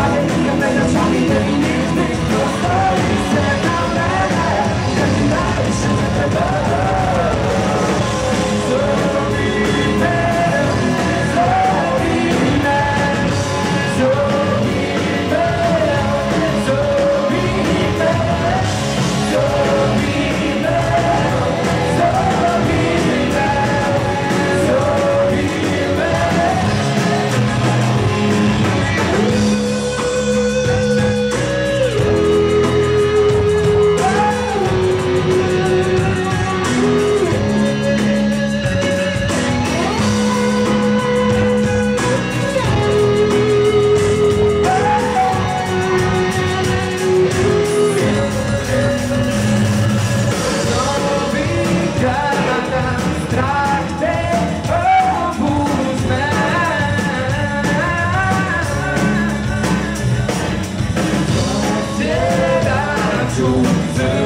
Bye. Zombie